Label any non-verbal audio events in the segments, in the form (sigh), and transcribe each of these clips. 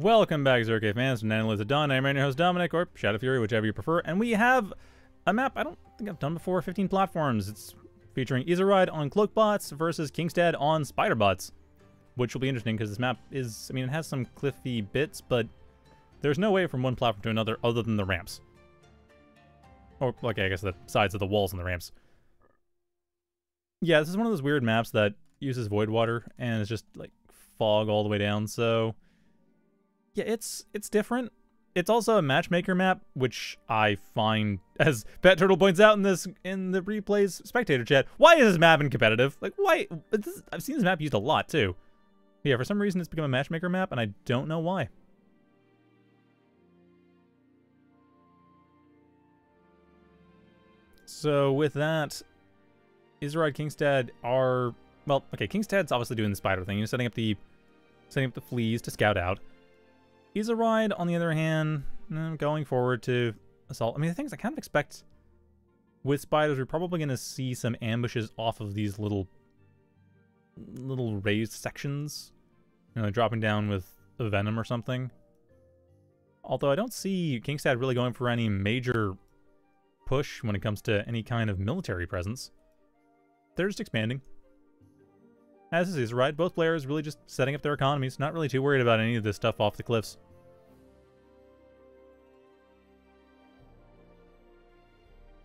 Welcome back, Zero-K fans, from Analyze Dawn. I'm your host, Dominic, or Shadow Fury, whichever you prefer. And we have a map I don't think I've done before, 15 platforms. It's featuring izirayd on Cloakbots versus Kingstad on Spiderbots, which will be interesting because this map is, I mean, it has some cliffy bits, but there's no way from one platform to another other than the ramps. Or, like, I guess the sides of the walls and the ramps. Yeah, this is one of those weird maps that uses void water and it's just, like, fog all the way down, so... Yeah, it's it's different. It's also a matchmaker map, which I find, (laughs) as Pet Turtle points out in this in the replays spectator chat, why is this map in competitive? Like, why? This, I've seen this map used a lot too. Yeah, for some reason it's become a matchmaker map, and I don't know why. So with that, izirayd Kingstad are well, okay. Kingstad's obviously doing the spider thing. You're setting up the setting up the fleas to scout out. Izaride, on the other hand, going forward to assault. I mean, the things I kind of expect with spiders, we're probably going to see some ambushes off of these little little raised sections. You know, dropping down with a venom or something. Although I don't see Kingstad really going for any major push when it comes to any kind of military presence. They're just expanding. As is right, both players really just setting up their economies, not really too worried about any of this stuff off the cliffs.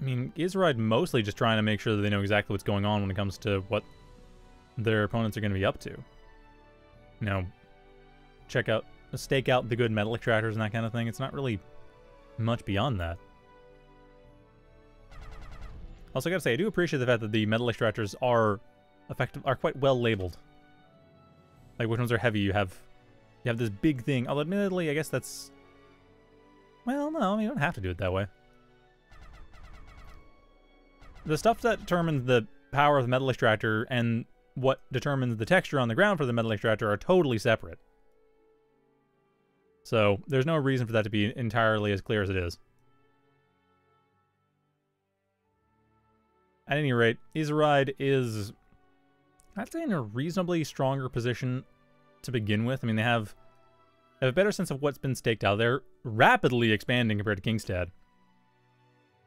I mean, izirayd mostly just trying to make sure that they know exactly what's going on when it comes to what their opponents are going to be up to. You know, check out, stake out the good metal extractors and that kind of thing. It's not really much beyond that. Also, I gotta say, I do appreciate the fact that the metal extractors are effective are quite well labeled. Like which ones are heavy? You have you have this big thing. Although admittedly, I guess that's well, no, you don't have to do it that way. The stuff that determines the power of the metal extractor and what determines the texture on the ground for the metal extractor are totally separate. So there's no reason for that to be entirely as clear as it is. At any rate, izirayd is I'd say in a reasonably stronger position to begin with. I mean, they have, have a better sense of what's been staked out. They're rapidly expanding compared to Kingstad.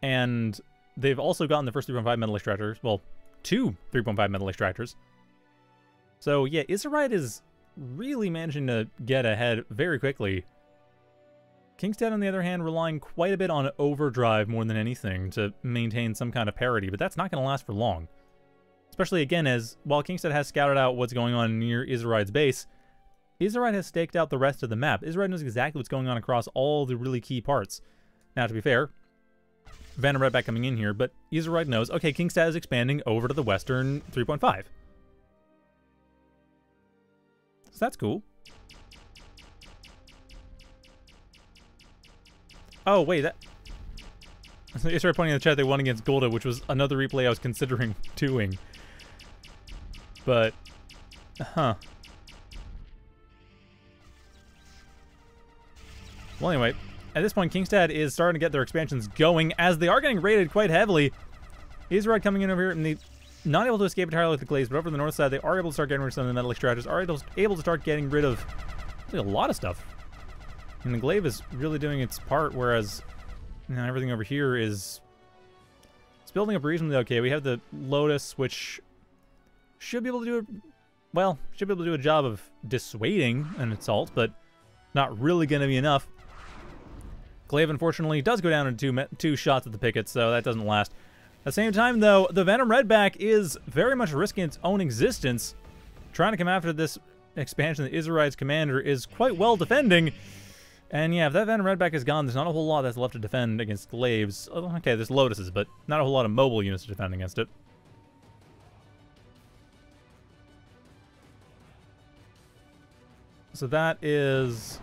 And they've also gotten the first 3.5 metal extractors. Well, two 3.5 metal extractors. So yeah, izirayd is really managing to get ahead very quickly. Kingstad, on the other hand, relying quite a bit on overdrive more than anything to maintain some kind of parity, but that's not going to last for long. Especially again as, while Kingstad has scouted out what's going on near izirayd's base, izirayd has staked out the rest of the map. izirayd knows exactly what's going on across all the really key parts. Now, to be fair, Venom Redback coming in here, but izirayd knows, okay, Kingstad is expanding over to the western 3.5. So that's cool. Oh, wait, that... (laughs) They started pointing in the chat they won against Golda, which was another replay I was considering (laughs) doing. But, huh. Well, anyway, at this point, Kingstad is starting to get their expansions going, as they are getting raided quite heavily. izirayd coming in over here, and they not able to escape entirely with the Glaives, but over the north side, they are able to start getting rid of some of the metal extractors, are able, able to start getting rid of a lot of stuff. And the Glaive is really doing its part, whereas you know, everything over here is... It's building up reasonably okay. We have the Lotus, which should be able to do a, well, should be able to do a job of dissuading an assault, but not really going to be enough. Glaive, unfortunately, does go down in two, two shots at the picket, so that doesn't last. At the same time, though, the Venom Redback is very much risking its own existence. Trying to come after this expansion that izirayd's commander is quite well defending. And yeah, if that Venom Redback is gone, there's not a whole lot that's left to defend against Glaives. Oh, okay, there's Lotuses, but not a whole lot of mobile units to defend against it. So that is...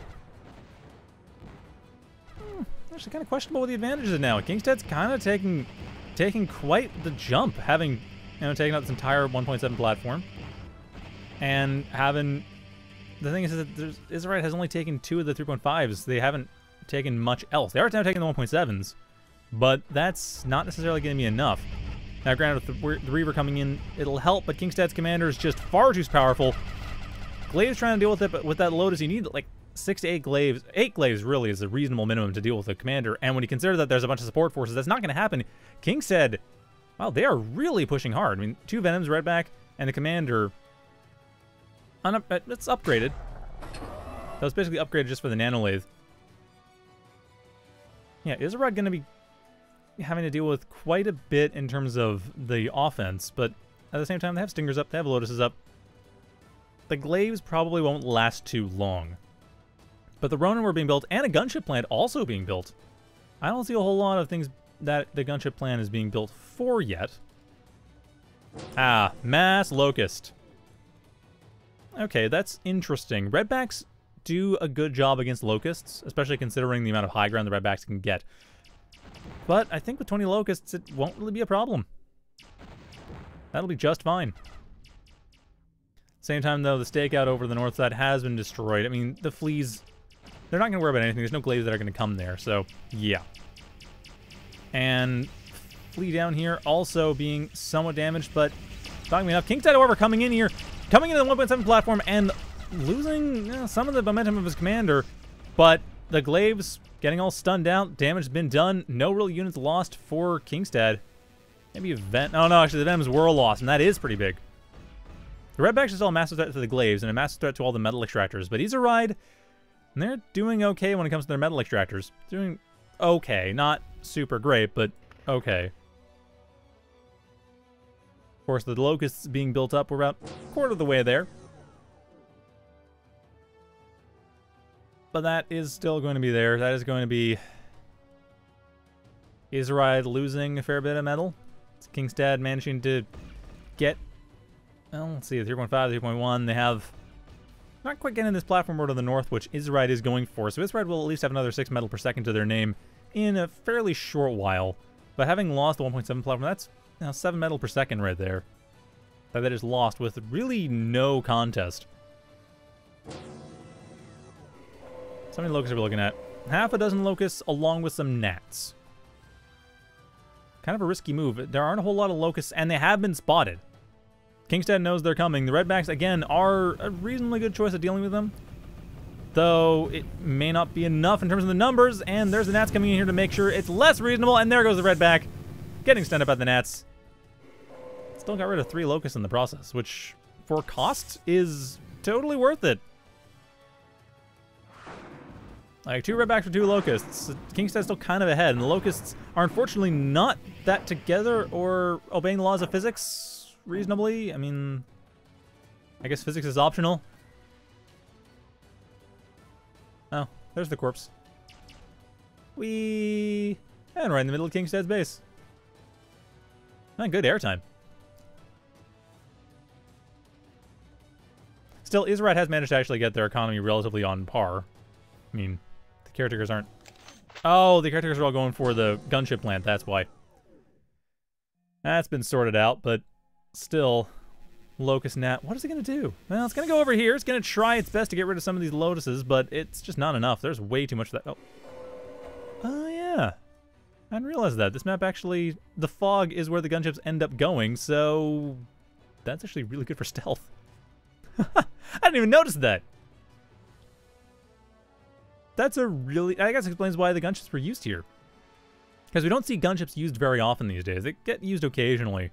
Hmm, actually kind of questionable what the advantage is now. Kingstad's kind of taking taking quite the jump, having you know taken out this entire 1.7 platform, and having the thing is that there's, has only taken two of the 3.5s. They haven't taken much else. They are now taking the 1.7s, but that's not necessarily going to be enough. Now, granted, with the Reaver coming in, it'll help, but Kingstad's commander is just far too powerful Glaives trying to deal with it, but with that Lotus, you need like six to eight glaives. Eight glaives really is a reasonable minimum to deal with a commander. And when you consider that there's a bunch of support forces, that's not going to happen. Kingstad, wow, they are really pushing hard. I mean, two Venoms right back, and the commander, uh, it's upgraded. That was basically upgraded just for the Nanolathe. Yeah, izirayd going to be having to deal with quite a bit in terms of the offense, but at the same time, they have Stingers up, they have Lotuses up. The Glaives probably won't last too long. But the Ronin were being built, and a gunship plant also being built. I don't see a whole lot of things that the gunship plant is being built for yet. Ah, Mass Locust. Okay, that's interesting. Redbacks do a good job against Locusts, especially considering the amount of high ground the Redbacks can get. But I think with 20 Locusts, it won't really be a problem. That'll be just fine. Same time, though, the stakeout over the north side has been destroyed. I mean, the fleas, they're not going to worry about anything. There's no glaives that are going to come there, so yeah. And flea down here also being somewhat damaged, but talking enough. Kingstad, however, coming in here, coming into the 1.7 platform and losing you know, some of the momentum of his commander, but the glaives getting all stunned out. Damage has been done. No real units lost for Kingstad. Maybe a vent. Oh, no, actually, the Venoms were lost, and that is pretty big. The Redbacks are still a massive threat to the Glaives and a massive threat to all the metal extractors, but izirayd, and they're doing okay when it comes to their metal extractors. Doing okay. Not super great, but okay. Of course, the Locusts being built up, we're about a quarter of the way there. But that is still going to be there. That is going to be izirayd losing a fair bit of metal. Kingstad managing to get, well, let's see, 3.5, 3.1. They have not quite getting this platform over to the north, which izirayd is going for. So izirayd will at least have another 6 metal per second to their name in a fairly short while. But having lost the 1.7 platform, that's you know, 7 metal per second right there. That lost with really no contest. So many locusts are we looking at? Half a dozen locusts along with some gnats. Kind of a risky move. There aren't a whole lot of locusts, and they have been spotted. Kingstad knows they're coming. The Redbacks, again, are a reasonably good choice of dealing with them. Though it may not be enough in terms of the numbers, and there's the Gnats coming in here to make sure it's less reasonable, and there goes the Redback. Getting stunned up by the Gnats. Still got rid of three Locusts in the process, which, for cost, is totally worth it. Like, two redbacks for two locusts. Kingstad's still kind of ahead, and the locusts are unfortunately not that together or obeying the laws of physics reasonably. I mean, I guess physics is optional. Oh, there's the corpse. We And right in the middle of Kingstad's base. Not good airtime. Still, izirayd has managed to actually get their economy relatively on par. I mean, the caretakers aren't... Oh, the caretakers are all going for the gunship plant, that's why. That's been sorted out, but still, Locust Gnat, what is it going to do? Well, it's going to go over here. It's going to try its best to get rid of some of these lotuses, but it's just not enough. There's way too much of that. Oh, oh yeah. I didn't realize that. This map actually, the fog is where the gunships end up going, so that's actually really good for stealth. (laughs) I didn't even notice that that's a really, I guess explains why the gunships were used here. Because we don't see gunships used very often these days. They get used occasionally.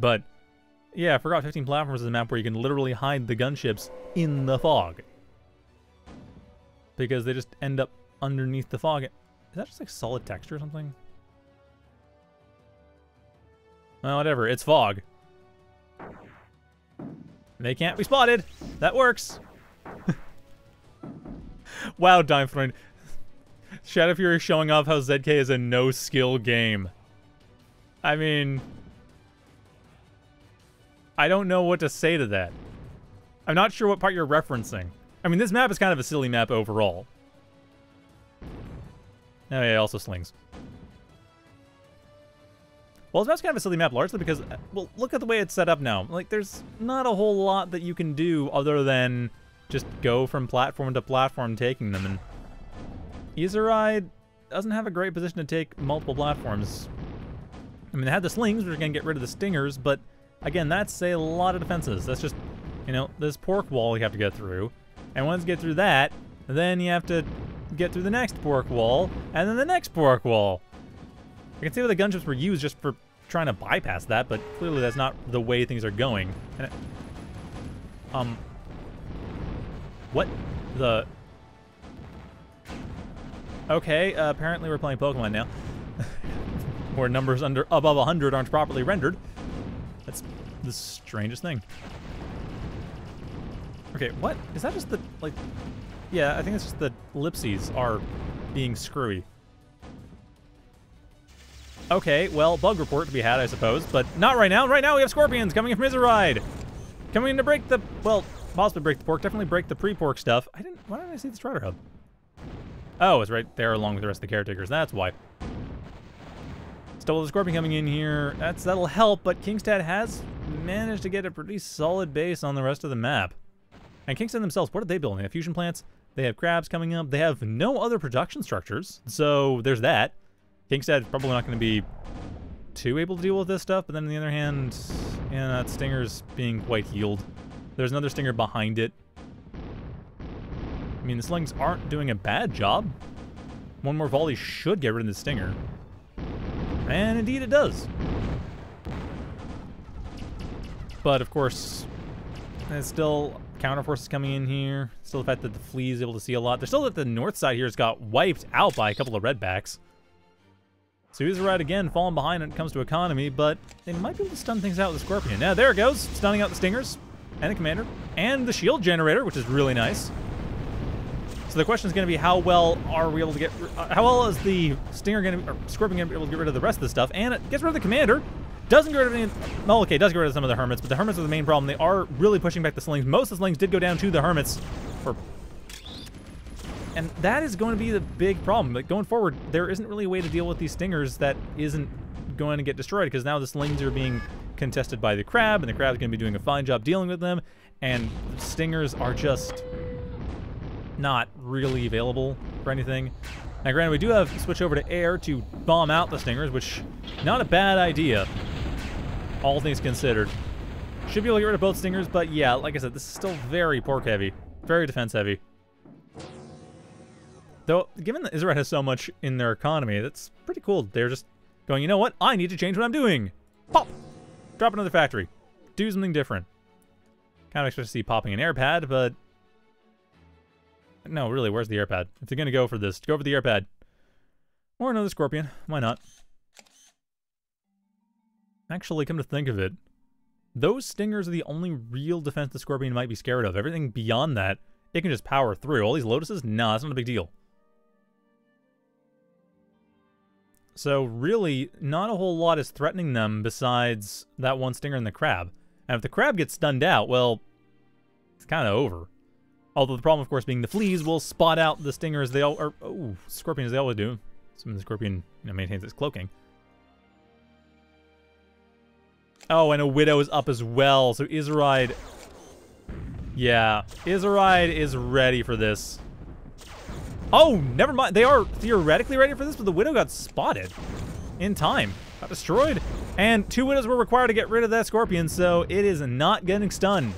But, yeah, I forgot 15 platforms is a map where you can literally hide the gunships in the fog. Because they just end up underneath the fog. Is that just like solid texture or something? Well, whatever. It's fog. They can't be spotted. That works. (laughs) wow, Dime Throne. Shadow Fury showing off how ZK is a no-skill game. I mean... I don't know what to say to that. I'm not sure what part you're referencing. I mean, this map is kind of a silly map overall. Oh yeah, also slings. Well, this map's kind of a silly map, largely because, uh, well, look at the way it's set up now. Like, there's not a whole lot that you can do other than just go from platform to platform taking them. And izirayd doesn't have a great position to take multiple platforms. I mean, they had the slings, which are going to get rid of the stingers, but again, that's a lot of defenses. That's just, you know, this pork wall you have to get through. And once you get through that, then you have to get through the next pork wall, and then the next pork wall. I can see why the gunships were used just for trying to bypass that, but clearly that's not the way things are going. It, um, what the? Okay, uh, apparently we're playing Pokemon now, (laughs) where numbers under above 100 aren't properly rendered. That's the strangest thing. Okay, what? Is that just the, like... Yeah, I think it's just the ellipses are being screwy. Okay, well, bug report to be had, I suppose, but not right now. Right now we have scorpions coming in from izirayd. Coming in to break the, well, possibly break the pork, definitely break the pre-pork stuff. I didn't, why didn't I see the Strider Hub? Oh, it's right there along with the rest of the caretakers, that's why. With the Scorpion coming in here, that's that'll help, but Kingstad has managed to get a pretty solid base on the rest of the map. And Kingstad themselves, what are they building? They have fusion plants, they have crabs coming up, they have no other production structures, so there's that. Kingstad's probably not going to be too able to deal with this stuff, but then on the other hand, yeah, that Stinger's being quite healed. There's another Stinger behind it. I mean, the Slings aren't doing a bad job. One more volley should get rid of the Stinger. And indeed it does. But of course, it's still counter forces coming in here. Still the fact that the flea is able to see a lot. There's still that the north side here has got wiped out by a couple of redbacks. So he's right again, falling behind when it comes to economy, but they might be able to stun things out with the Scorpion. Now there it goes, stunning out the Stingers, and the Commander, and the Shield Generator, which is really nice. So the question is going to be how well are we able to get, uh, how well is the Stinger going to, or Scorpion going to be able to get rid of the rest of the stuff, and it gets rid of the Commander, doesn't get rid of any, well, okay, does get rid of some of the Hermits, but the Hermits are the main problem. They are really pushing back the Slings. Most of the Slings did go down to the Hermits for and that is going to be the big problem. Like going forward, there isn't really a way to deal with these stingers that isn't going to get destroyed because now the slings are being contested by the crab, and the crab's going to be doing a fine job dealing with them, and the stingers are just not really available for anything. Now, granted, we do have switch over to air to bomb out the stingers, which not a bad idea, all things considered. Should be able to get rid of both stingers, but yeah, like I said, this is still very pork heavy, very defense heavy. Though, given that izirayd has so much in their economy, that's pretty cool. They're just going, you know what? I need to change what I'm doing. Pop! Drop another factory. Do something different. Kind of expect to see popping an air pad, but... No, really, where's the air pad? If they're going to go for this, go for the air pad. Or another scorpion. Why not? Actually, come to think of it, those stingers are the only real defense the scorpion might be scared of. Everything beyond that, it can just power through. All these lotuses? Nah, that's not a big deal. So really, not a whole lot is threatening them besides that one stinger and the crab. And if the crab gets stunned out, well, it's kind of over. Although the problem, of course, being the fleas will spot out the stingers they all, are. oh, scorpions they always do. Some the scorpion, you know, maintains its cloaking. Oh, and a widow is up as well, so izirayd... Yeah, izirayd is ready for this. Oh, never mind. They are theoretically ready for this, but the Widow got spotted in time. Got destroyed. And two Widows were required to get rid of that Scorpion, so it is not getting stunned.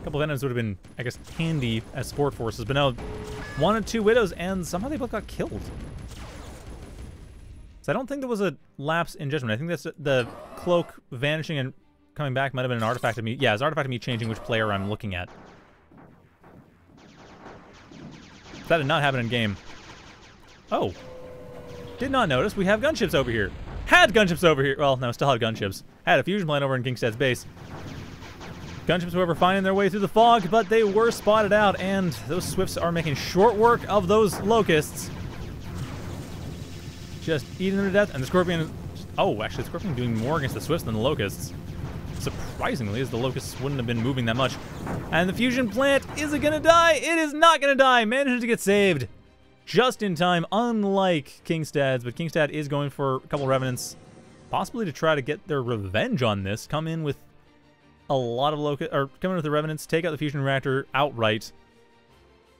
A couple of Venoms would have been, I guess, handy as support forces, but now one or two Widows, and somehow they both got killed. So I don't think there was a lapse in judgment. I think that's the cloak vanishing and coming back might have been an artifact of me. Yeah, it's an artifact of me changing which player I'm looking at. That did not happen in game. Oh. Did not notice. We have gunships over here. Had gunships over here. Well, no, still have gunships. Had a fusion plant over in Kingstad's base. Gunships were finding their way through the fog, but they were spotted out, and those Swifts are making short work of those Locusts. Just eating them to death, and the Scorpion... Oh, actually, the Scorpion doing more against the Swifts than the Locusts surprisingly, as the Locusts wouldn't have been moving that much. And the fusion plant, is it gonna die? It is not gonna die! Manages to get saved just in time, unlike Kingstad's, but Kingstad is going for a couple Revenants, possibly to try to get their revenge on this, come in with a lot of Locust, or come in with the Revenants, take out the fusion reactor outright.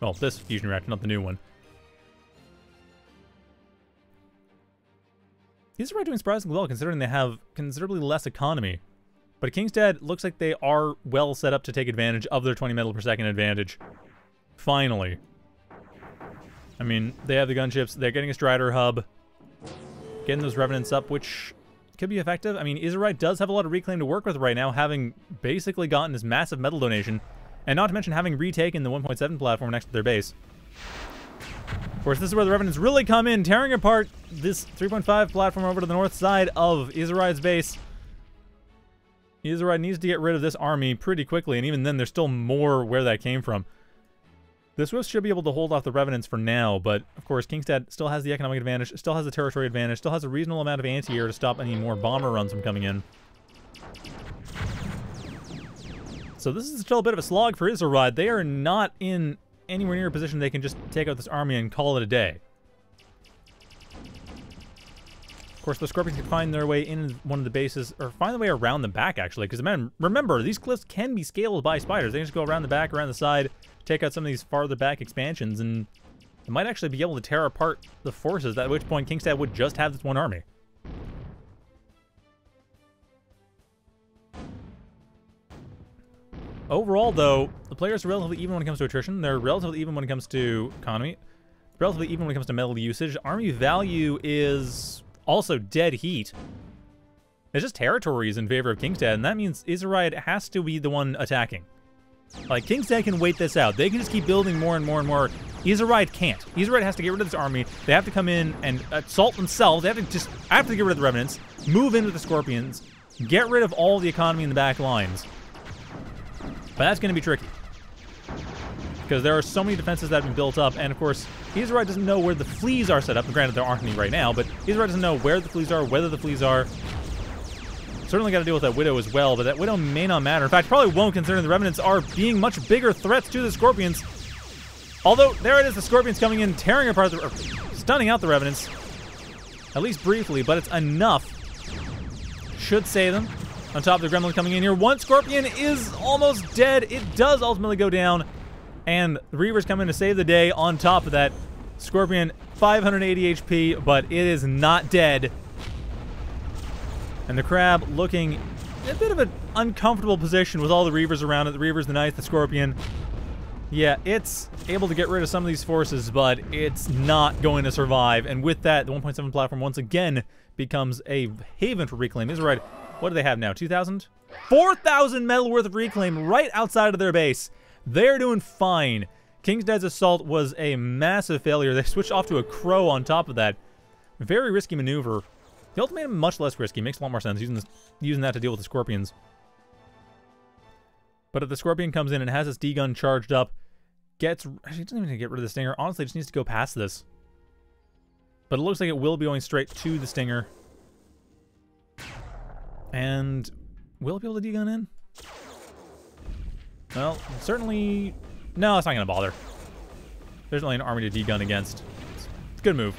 Well, this fusion reactor, not the new one. These are right doing surprisingly well, considering they have considerably less economy. But Kingstad looks like they are well set up to take advantage of their 20 metal per second advantage. Finally. I mean, they have the gunships. They're getting a Strider hub. Getting those Revenants up, which could be effective. I mean, izirayd does have a lot of reclaim to work with right now, having basically gotten this massive metal donation. And not to mention having retaken the 1.7 platform next to their base. Of course, this is where the Revenants really come in, tearing apart this 3.5 platform over to the north side of izirayd's base. izirayd needs to get rid of this army pretty quickly, and even then, there's still more where that came from. The Swifts should be able to hold off the Revenants for now, but of course Kingstad still has the economic advantage, still has the territory advantage, still has a reasonable amount of anti-air to stop any more bomber runs from coming in. So this is still a bit of a slog for izirayd. They are not in anywhere near a position they can just take out this army and call it a day. Of course, the Scorpions can find their way in one of the bases, or find their way around the back, actually, because, man, remember, these cliffs can be scaled by spiders. They just go around the back, around the side, take out some of these farther back expansions, and it might actually be able to tear apart the forces, at which point Kingstad would just have this one army. Overall, though, the players are relatively even when it comes to attrition. They're relatively even when it comes to economy. Relatively even when it comes to metal usage. Army value is also dead heat. It's just territories in favor of Kingstad, and that means izirayd has to be the one attacking. Like, Kingstad can wait this out. They can just keep building more and more and more. izirayd can't. izirayd has to get rid of this army. They have to come in and assault themselves. They have to just have to get rid of the Revenants, move in with the Scorpions, get rid of all the economy in the back lines. But that's going to be tricky. Because there are so many defenses that have been built up, and of course, izirayd doesn't know where the fleas are set up. Granted, there aren't any right now, but izirayd doesn't know where the fleas are, whether the fleas are. Certainly got to deal with that Widow as well, but that Widow may not matter. In fact, probably won't considering the Revenants are being much bigger threats to the Scorpions. Although, there it is, the Scorpions coming in, tearing apart the... stunning out the Revenants. At least briefly, but it's enough. Should save them. On top of the Gremlin coming in here. One Scorpion is almost dead. It does ultimately go down. And Reavers come in to save the day. On top of that, Scorpion 580 HP, but it is not dead. And the crab looking a bit of an uncomfortable position with all the Reavers around it. The Reavers, the Knight, the Scorpion. Yeah, it's able to get rid of some of these forces, but it's not going to survive. And with that, the 1.7 platform once again becomes a haven for reclaim. Is right. What do they have now? 2,000? 4,000 metal worth of reclaim right outside of their base. They're doing fine. Kingstad's assault was a massive failure. They switched off to a crow on top of that. Very risky maneuver. The ultimatum much less risky. Makes a lot more sense using this, using that to deal with the scorpions. But if the scorpion comes in and has its D gun charged up, gets she doesn't even get rid of the stinger. Honestly, just needs to go past this. But it looks like it will be going straight to the stinger. And will it be able to D gun in? Well, certainly no, it's not gonna bother. There's only an army to D-gun against. It's a good move.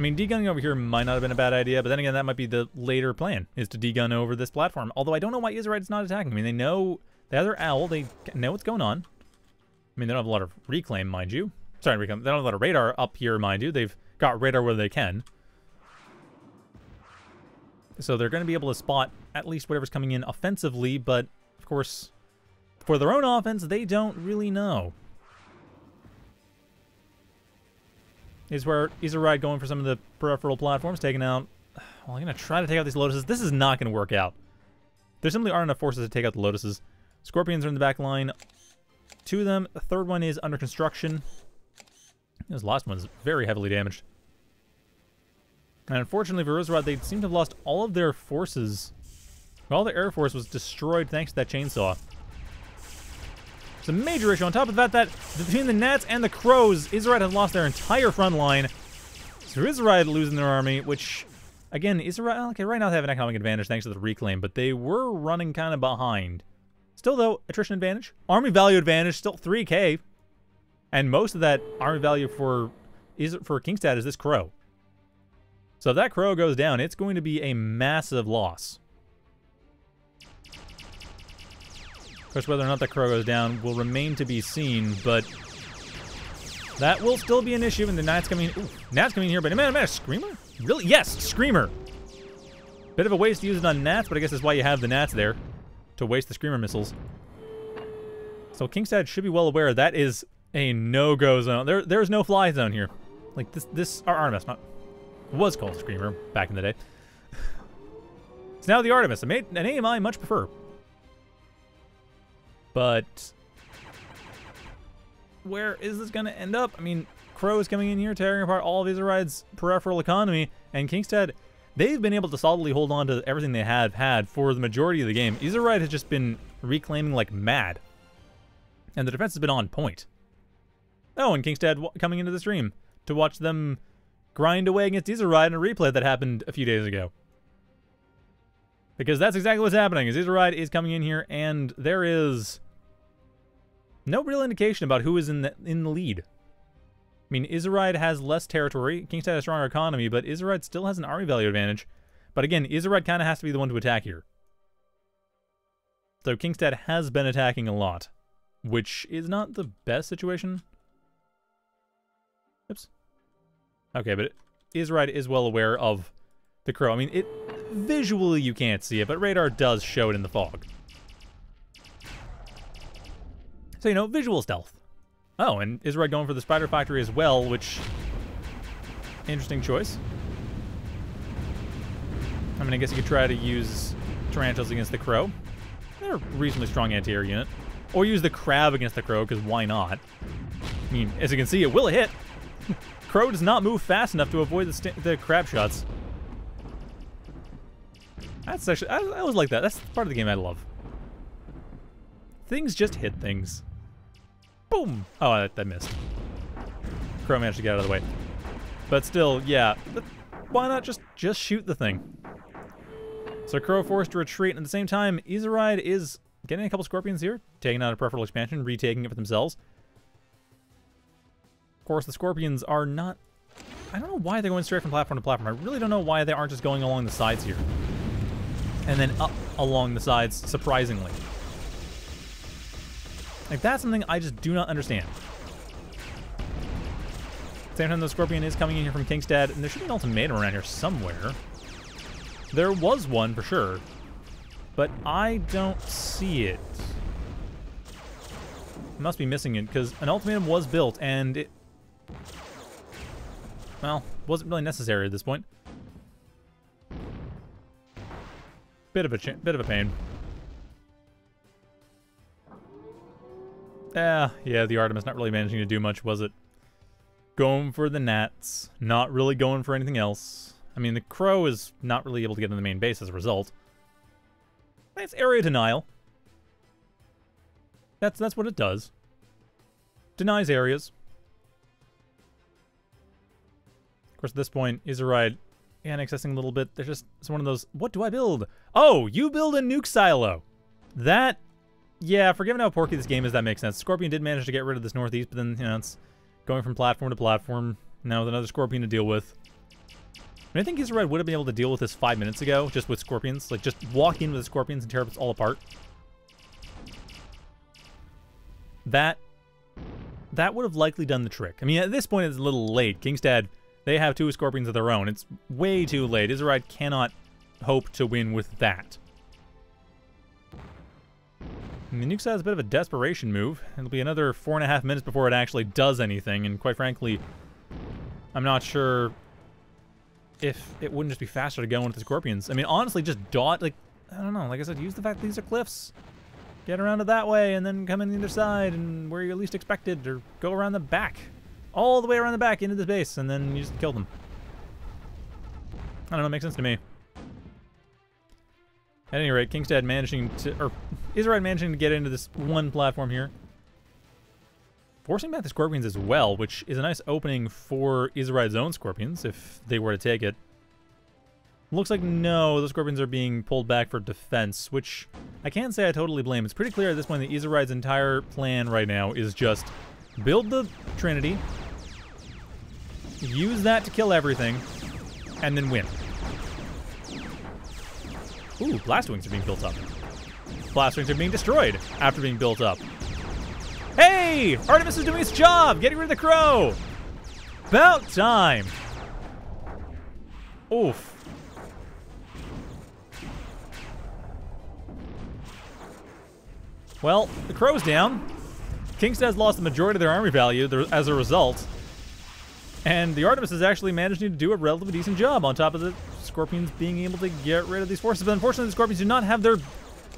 I mean, D-gunning over here might not have been a bad idea, but then again, that might be the later plan, is to D-gun over this platform. Although I don't know why izirayd is not attacking. I mean, they know, the other owl, they know what's going on. I mean, they don't have a lot of reclaim, mind you. Sorry, reclaim. They don't have a lot of radar up here, mind you. They've got radar where they can. So they're going to be able to spot at least whatever's coming in offensively, but, of course, for their own offense, they don't really know. Is where izirayd going for some of the peripheral platforms, taking out... Well, I'm going to try to take out these Lotuses. This is not going to work out. There simply aren't enough forces to take out the Lotuses. Scorpions are in the back line. Two of them. The third one is under construction. This last one's very heavily damaged. And unfortunately for izirayd, they seem to have lost all of their forces. All their air force was destroyed thanks to that chainsaw. It's a major issue. On top of that, that between the Gnats and the Crows, izirayd has lost their entire front line. So izirayd losing their army, which, again, izirayd, okay, right now they have an economic advantage thanks to the reclaim, but they were running kind of behind. Still, though, attrition advantage. Army value advantage, still 3k. And most of that army value for is for Kingstad is this Crow. So if that Crow goes down, it's going to be a massive loss. Of course, whether or not that crow goes down will remain to be seen, but that will still be an issue. And the Gnat's coming. Ooh, Gnat's coming here, but man, oh man, a Screamer? Really? Yes, Screamer. Bit of a waste to use it on Gnats, but I guess that's why you have the Gnats there to waste the Screamer missiles. So Kingstad should be well aware that is a no-go zone. There, there's no fly zone here. Like this, this our Artemis not was called Screamer back in the day. (sighs) it's now the Artemis, an name I much prefer. But where is this going to end up? I mean, Crow is coming in here, tearing apart all of izirayd's peripheral economy, and Kingstad, they've been able to solidly hold on to everything they have had for the majority of the game. izirayd has just been reclaiming like mad, and the defense has been on point. Oh, and Kingstad coming into the stream to watch them grind away against izirayd in a replay that happened a few days ago. Because that's exactly what's happening, is izirayd is coming in here, and there is no real indication about who is in the, in the lead. I mean, izirayd has less territory, Kingstad has a stronger economy, but izirayd still has an army value advantage. But again, izirayd kind of has to be the one to attack here. So Kingstad has been attacking a lot, which is not the best situation. Oops. Okay, but izirayd is well aware of the crow. I mean, it visually you can't see it, but radar does show it in the fog. So, you know, visual stealth. Oh, and izirayd going for the Spider Factory as well, which... Interesting choice. I mean, I guess you could try to use Tarantulas against the Crow. They're a reasonably strong anti-air unit. Or use the Crab against the Crow, because why not? I mean, as you can see, it will hit. (laughs) Crow does not move fast enough to avoid the, the Crab shots. That's actually... I, I always like that. That's part of the game I love. Things just hit things. Boom! Oh, I, I missed. Crow managed to get out of the way. But still, yeah. Why not just, just shoot the thing? So Crow forced to retreat, and at the same time, izirayd is getting a couple Scorpions here, taking out a peripheral expansion, retaking it for themselves. Of course, the Scorpions are not... I don't know why they're going straight from platform to platform. I really don't know why they aren't just going along the sides here. And then up along the sides, surprisingly. Like, that's something I just do not understand. Same time, the Scorpion is coming in here from Kingstad, and there should be an ultimatum around here somewhere. There was one, for sure. But I don't see it. must be missing it, because an ultimatum was built, and it... Well, wasn't really necessary at this point. Bit of a bit of a pain. Yeah, yeah, the Artemis not really managing to do much, was it? Going for the Gnats, not really going for anything else. I mean, the Crow is not really able to get in the main base as a result. It's area denial. That's that's what it does. Denies areas. Of course, at this point, izirayd annexing a little bit. There's just it's one of those. What do I build? Oh, you build a nuke silo. That yeah, for how porky this game is, that makes sense. Scorpion did manage to get rid of this northeast, but then, you know, it's going from platform to platform. Now with another Scorpion to deal with. I, think izirayd would have been able to deal with this five minutes ago, just with Scorpions. Like, just walk in with the Scorpions and tear us all apart. That... That would have likely done the trick. I mean, at this point, it's a little late. Kingstad, they have two Scorpions of their own. It's way too late. izirayd cannot hope to win with that. And the nuke has a bit of a desperation move. It'll be another four and a half minutes before it actually does anything, and quite frankly, I'm not sure if it wouldn't just be faster to go into the Scorpions. I mean, honestly, just dot, like, I don't know, like I said, use the fact these are cliffs. Get around it that way, and then come in the other side, and where you're least expected, or go around the back. All the way around the back into the base, and then you just kill them. I don't know, makes sense to me. At any rate, Kingstad managing to, or izirayd managing to get into this one platform here. Forcing back the Scorpions as well, which is a nice opening for izirayd's own Scorpions, if they were to take it. Looks like no, the Scorpions are being pulled back for defense, which I can't say I totally blame. It's pretty clear at this point that izirayd's entire plan right now is just build the Trinity, use that to kill everything, and then win. Ooh, blast wings are being built up. Blast wings are being destroyed after being built up. Hey! Artemis is doing its job! Getting rid of the crow! About time! Oof. Well, the crow's down. Kingstad's lost the majority of their army value as a result. And the Artemis is actually managing to do a relatively decent job on top of the Scorpions being able to get rid of these forces. But unfortunately, the Scorpions do not have their,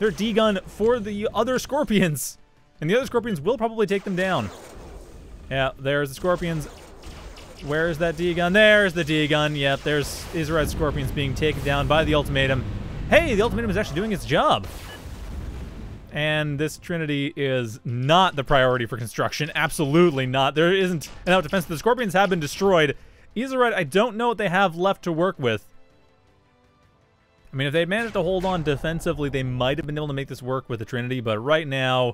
their D-gun for the other Scorpions. And the other Scorpions will probably take them down. Yeah, there's the Scorpions. Where's that D-gun? There's the D-gun. Yep, there's izirayd Scorpions being taken down by the Ultimatum. Hey, the Ultimatum is actually doing its job. And this Trinity is not the priority for construction. Absolutely not. There isn't enough defense. The Scorpions have been destroyed. izirayd, I don't know what they have left to work with. I mean, if they managed to hold on defensively, they might have been able to make this work with the Trinity, but right now,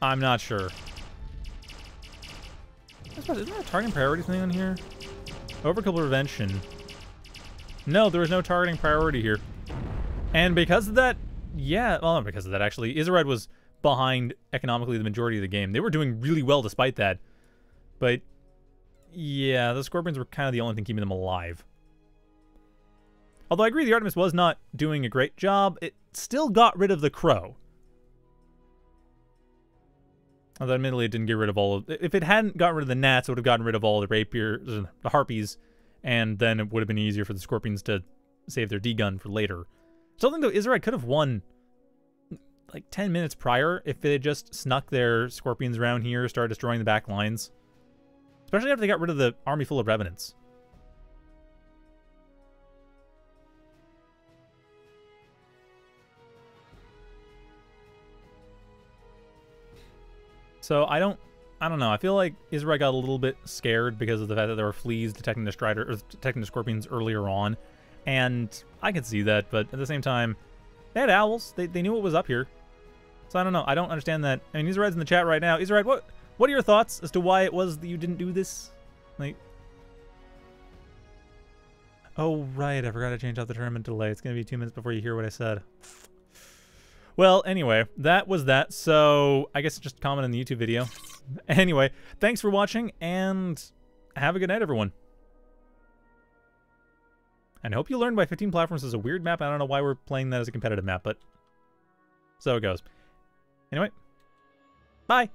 I'm not sure. Isn't there a targeting priority thing on here? Overkill prevention. No, there is no targeting priority here. And because of that, yeah, well, not because of that, actually. izirayd was behind economically the majority of the game. They were doing really well despite that. But, yeah, the Scorpions were kind of the only thing keeping them alive. Although I agree the Artemis was not doing a great job, it still got rid of the Crow. Although admittedly it didn't get rid of all of... If it hadn't gotten rid of the gnats, it would have gotten rid of all the rapiers, the harpies, and then it would have been easier for the Scorpions to save their D-gun for later. Still think, though, izirayd could have won like 10 minutes prior if they just snuck their Scorpions around here, started destroying the back lines. Especially after they got rid of the army full of Revenants. So I don't, I don't know. I feel like izirayd got a little bit scared because of the fact that there were fleas detecting the strider, detecting the scorpions earlier on, and I could see that. But at the same time, they had owls. They they knew what was up here. So I don't know. I don't understand that. I mean, izirayd's in the chat right now. izirayd, what what are your thoughts as to why it was that you didn't do this? Like, oh right, I forgot to change out the tournament delay. It's gonna be two minutes before you hear what I said. Well, anyway, that was that. So I guess just comment in the YouTube video. (laughs) anyway, thanks for watching and have a good night, everyone. And I hope you learned why 15 platforms is a weird map. I don't know why we're playing that as a competitive map, but so it goes. Anyway, bye.